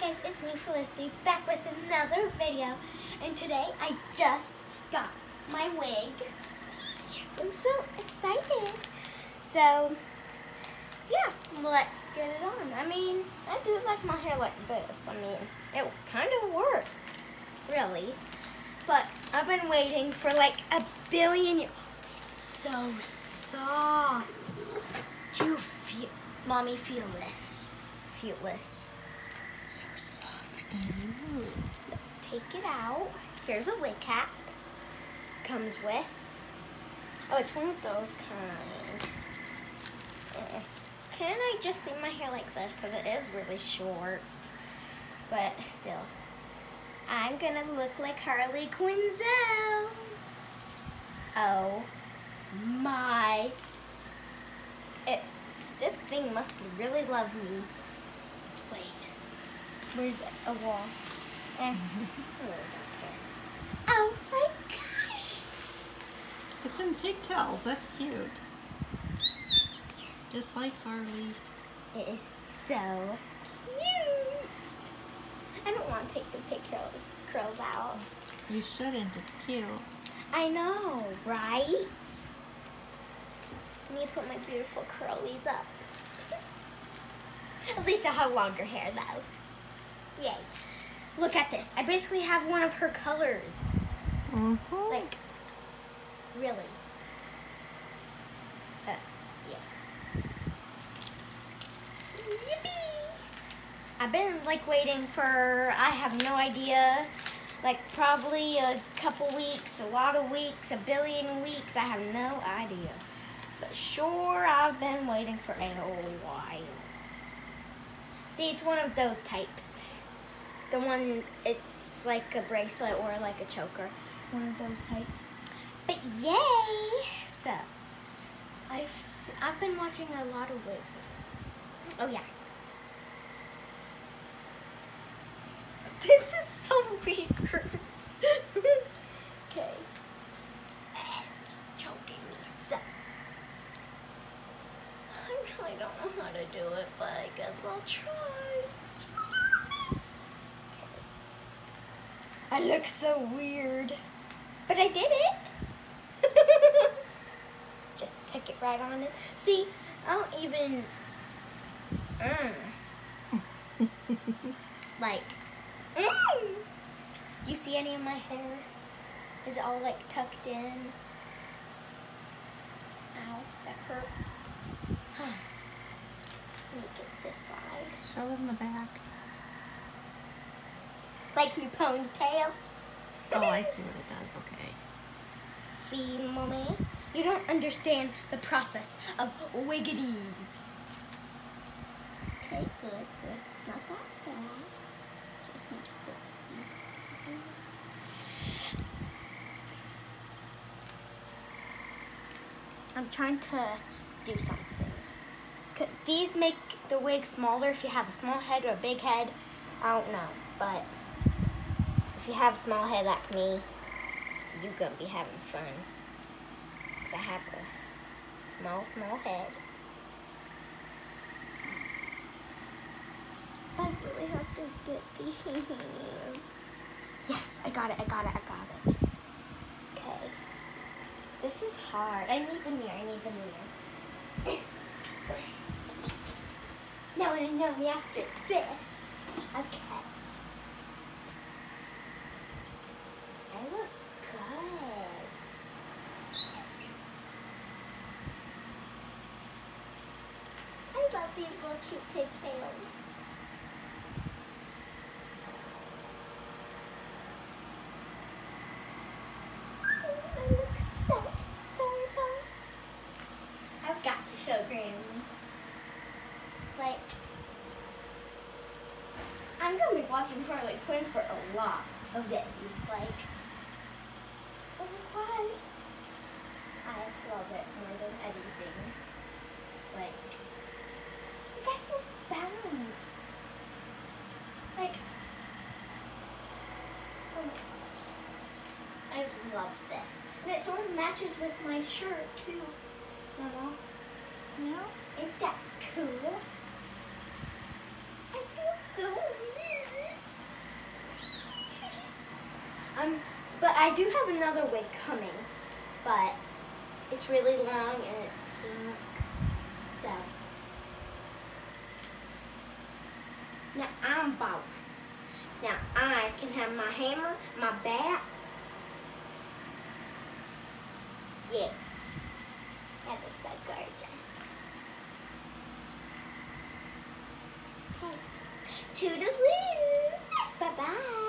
Guys, it's me Felicity back with another video and today I just got my wig. I'm so excited. So yeah, let's get it on. I mean, I do like my hair like this. I mean, it kind of works, really. But I've been waiting for like a billion years. It's so soft. Do you feel, mommy, feel this? Feel this. Let's take it out. Here's a wig cap. Comes with. Oh, it's one of those kind. Uh, Can I just leave my hair like this? Because it is really short. But still. I'm gonna look like Harley Quinzel. Oh my. It, this thing must really love me. Wait. Where's it? A wall. I really don't care. Oh my gosh. It's in pigtails. That's cute. Just like Harley. It is so cute. I don't want to take the pig curl, curls out. You shouldn't. It's cute. I know, right? I need to put my beautiful curlies up. At least I'll have longer hair though. Yay. Look at this. I basically have one of her colors. Mm-hmm. Like, really. Uh, yeah. Yippee! I've been like waiting for, I have no idea, like probably a couple weeks, a lot of weeks, a billion weeks. I have no idea. But sure, I've been waiting for a while. See, it's one of those types. The one, it's like a bracelet or like a choker. One of those types. But yay! So, I've, s- I've been watching a lot of wig videos. Oh yeah. This is so weird. okay. It's choking me so. I really don't know how to do it, but I guess I'll try. I'm so nervous. I look so weird. But I did it. Just take it right on it. See, I don't even. Mm. like. Mm. Do you see any of my hair? Is it all like tucked in? Ow, that hurts. Let me get this side. Show them the back. Like my ponytail. Oh, I see what it does. Okay. See, mommy? You don't understand the process of wiggities. Okay, good, good. Not that bad. Just need to put these together. I'm trying to do something. These make the wig smaller if you have a small head or a big head? I don't know, but if you have a small head like me, you're gonna be having fun. Because I have a small, small head. I really have to get these. Yes, I got it, I got it, I got it. Okay. This is hard. I need the mirror, I need the mirror. No, no, no, me after this. Okay. I look good. I love these little cute pigtails. So adorable. I've got to show Granny. Like, I'm gonna be watching Harley Quinn for a lot of days. Like, oh my gosh. I love it more than anything. Like, love this. And it sort of matches with my shirt too. Mama. No? Ain't that cool? I feel so weird. um, but I do have another wig coming, but it's really long and it's pink. So. Now I'm boss. Now I can have my hammer, my bat, it. That looks so gorgeous. Okay. toodaloo. Bye-bye.